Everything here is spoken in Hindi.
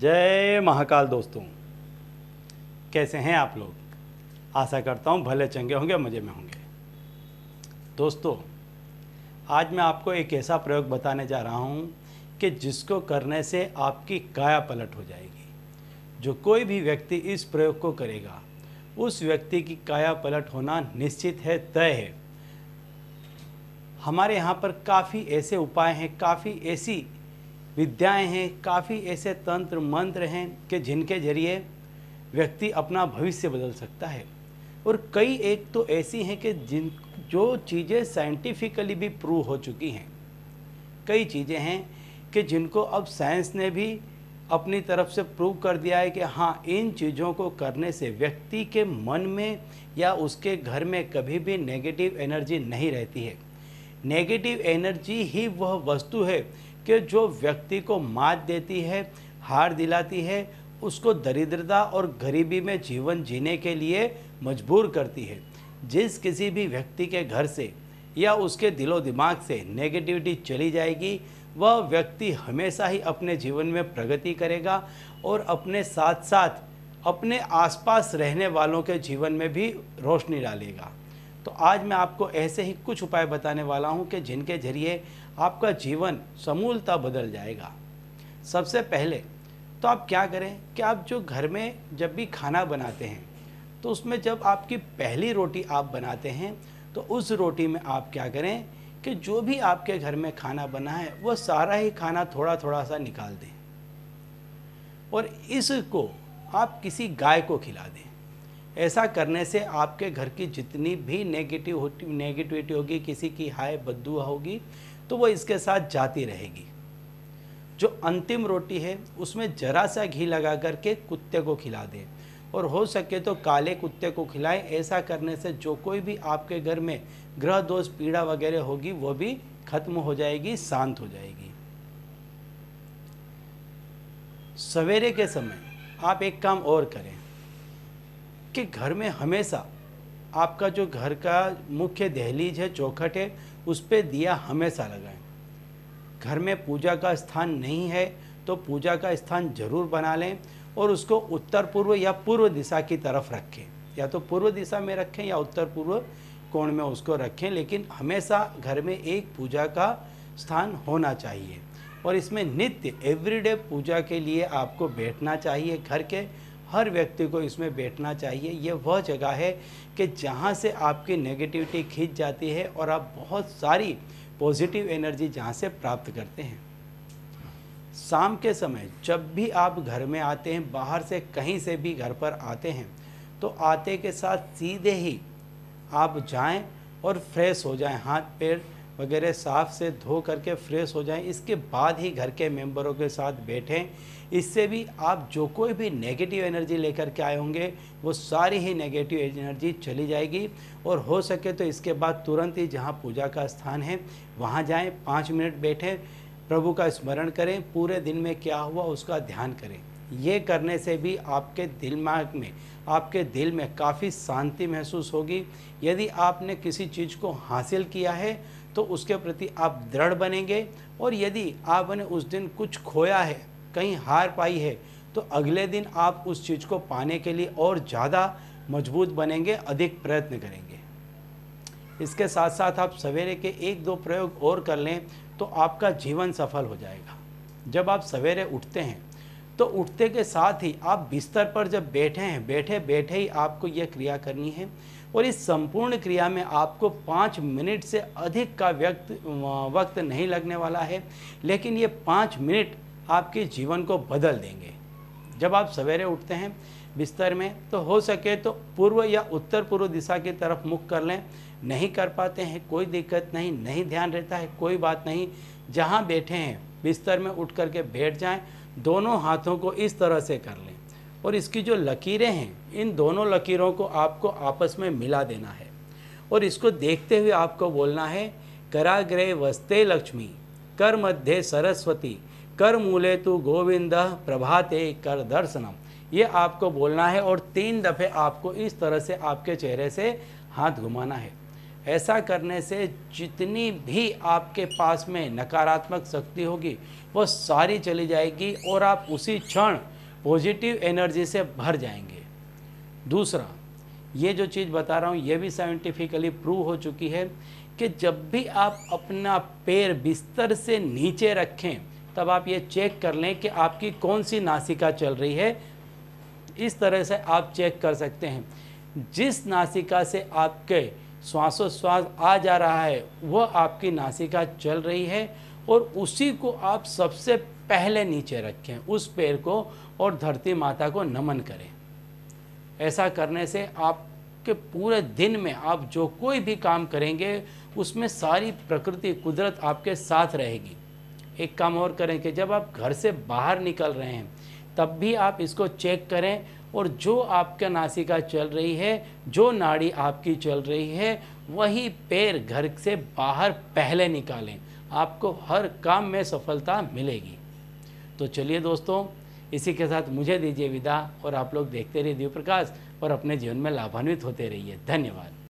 जय महाकाल दोस्तों। कैसे हैं आप लोग? आशा करता हूँ भले चंगे होंगे, मज़े में होंगे। दोस्तों, आज मैं आपको एक ऐसा प्रयोग बताने जा रहा हूँ कि जिसको करने से आपकी काया पलट हो जाएगी। जो कोई भी व्यक्ति इस प्रयोग को करेगा, उस व्यक्ति की काया पलट होना निश्चित है, तय है। हमारे यहाँ पर काफ़ी ऐसे उपाय हैं, काफ़ी ऐसी विद्याएँ हैं, काफ़ी ऐसे तंत्र, मंत्र हैं कि जिनके ज़रिए व्यक्ति अपना भविष्य बदल सकता है। और कई एक तो ऐसी हैं कि जिन, जो चीज़ें साइंटिफिकली भी प्रूव हो चुकी हैं। कई चीज़ें हैं कि जिनको अब साइंस ने भी अपनी तरफ़ से प्रूव कर दिया है कि हाँ इन चीज़ों को करने से व्यक्ति के मन में या उसके घर में कभी भी नेगेटिव एनर्जी नहीं रहती है। नेगेटिव एनर्जी ही वह वस्तु है कि जो व्यक्ति को मात देती है, हार दिलाती है, उसको दरिद्रता और गरीबी में जीवन जीने के लिए मजबूर करती है। जिस किसी भी व्यक्ति के घर से या उसके दिलो दिमाग से नेगेटिविटी चली जाएगी, वह व्यक्ति हमेशा ही अपने जीवन में प्रगति करेगा और अपने साथ साथ अपने आसपास रहने वालों के जीवन में भी रोशनी डालेगा। तो आज मैं आपको ऐसे ही कुछ उपाय बताने वाला हूँ कि जिनके ज़रिए आपका जीवन समूलता बदल जाएगा। सबसे पहले तो आप क्या करें कि आप जो घर में जब भी खाना बनाते हैं तो उसमें जब आपकी पहली रोटी आप बनाते हैं तो उस रोटी में आप क्या करें कि जो भी आपके घर में खाना बना है वह सारा ही खाना थोड़ा थोड़ा सा निकाल दें। और इसको आप किसी गाय को खिला दें। ऐसा करने से आपके घर की जितनी भी नेगेटिव होती नेगेटिविटी होगी, किसी की हाय बदुआ होगी तो वो इसके साथ जाती रहेगी। जो अंतिम रोटी है, उसमें जरा सा घी लगा करके कुत्ते को खिला दें। और हो सके तो काले कुत्ते को खिलाएँ। ऐसा करने से जो कोई भी आपके घर में ग्रह दोष, पीड़ा वगैरह होगी, वो भी खत्म हो जाएगी, शांत हो जाएगी। सवेरे के समय आप एक काम और करें। कि घर में हमेशा आपका जो घर का मुख्य दहलीज है, चौखट है, उस पर दिया हमेशा लगाएँ। घर में पूजा का स्थान नहीं है तो पूजा का स्थान ज़रूर बना लें और उसको उत्तर पूर्व या पूर्व दिशा की तरफ़ रखें। या तो पूर्व दिशा में रखें या उत्तर पूर्व कोण में उसको रखें, लेकिन हमेशा घर में एक पूजा का स्थान होना चाहिए। और इसमें नित्य एवरीडे पूजा के लिए आपको बैठना चाहिए, घर के हर व्यक्ति को इसमें बैठना चाहिए। ये वह जगह है कि जहाँ से आपकी नेगेटिविटी खींच जाती है और आप बहुत सारी पॉजिटिव एनर्जी जहाँ से प्राप्त करते हैं। शाम के समय जब भी आप घर में आते हैं, बाहर से कहीं से भी घर पर आते हैं तो आते के साथ सीधे ही आप जाएँ और फ्रेश हो जाएँ, हाथ पैर वगैरह साफ़ से धो करके फ्रेश हो जाएँ। इसके बाद ही घर के मेंबरों के साथ बैठें। इससे भी आप जो कोई भी नेगेटिव एनर्जी लेकर के आए होंगे, वो सारी ही नेगेटिव एनर्जी चली जाएगी। और हो सके तो इसके बाद तुरंत ही जहाँ पूजा का स्थान है, वहाँ जाएँ, पाँच मिनट बैठें, प्रभु का स्मरण करें, पूरे दिन में क्या हुआ उसका ध्यान करें। ये करने से भी आपके दिमाग में, आपके दिल में काफ़ी शांति महसूस होगी। यदि आपने किसी चीज़ को हासिल किया है तो उसके प्रति आप दृढ़ बनेंगे। और यदि आपने उस दिन कुछ खोया है, कहीं हार पाई है तो अगले दिन आप उस चीज़ को पाने के लिए और ज़्यादा मज़बूत बनेंगे, अधिक प्रयत्न करेंगे। इसके साथ साथ आप सवेरे के एक दो प्रयोग और कर लें तो आपका जीवन सफल हो जाएगा। जब आप सवेरे उठते हैं तो उठते के साथ ही आप बिस्तर पर जब बैठे हैं, बैठे बैठे ही आपको यह क्रिया करनी है और इस संपूर्ण क्रिया में आपको पाँच मिनट से अधिक का व्यक्त वक्त नहीं लगने वाला है, लेकिन ये पाँच मिनट आपके जीवन को बदल देंगे। जब आप सवेरे उठते हैं बिस्तर में तो हो सके तो पूर्व या उत्तर पूर्व दिशा की तरफ़ मुख कर लें, नहीं कर पाते हैं, कोई दिक्कत नहीं नहीं ध्यान रहता है, कोई बात नहीं। जहाँ बैठे हैं, बिस्तर में उठ करके बैठ जाएँ दोनों हाथों को इस तरह से कर लें। और इसकी जो लकीरें हैं, इन दोनों लकीरों को आपको आपस में मिला देना है। और इसको देखते हुए आपको बोलना है कराग्रह वस्ते लक्ष्मी कर मध्य सरस्वती कर मूले तु गोविंद, प्रभाते कर दर्शनम। ये आपको बोलना है और तीन दफ़े आपको इस तरह से आपके चेहरे से हाथ घुमाना है। ऐसा करने से जितनी भी आपके पास में नकारात्मक शक्ति होगी, वो सारी चली जाएगी और आप उसी क्षण पॉजिटिव एनर्जी से भर जाएँगे। दूसरा, ये जो चीज़ बता रहा हूँ, ये भी साइंटिफिकली प्रूव हो चुकी है कि जब भी आप अपना पैर बिस्तर से नीचे रखें, तब आप ये चेक कर लें कि आपकी कौन सी नासिका चल रही है। इस तरह से आप चेक कर सकते हैं। जिस नासिका से आपके श्वासोश्वास आ जा रहा है, वह आपकी नासिका चल रही है और उसी को आप सबसे पहले नीचे रखें, उस पैर को और धरती माता को नमन करें। ऐसा करने से आपके पूरे दिन में आप जो कोई भी काम करेंगे, उसमें सारी प्रकृति, कुदरत आपके साथ रहेगी। एक काम और करें कि जब आप घर से बाहर निकल रहे हैं, तब भी आप इसको चेक करें और जो आपका नासिका चल रही है, जो नाड़ी आपकी चल रही है, वही पैर घर से बाहर पहले निकालें। आपको हर काम में सफलता मिलेगी। तो चलिए दोस्तों, इसी के साथ मुझे दीजिए विदा और आप लोग देखते रहिए दीव प्रकाश और अपने जीवन में लाभान्वित होते रहिए। धन्यवाद।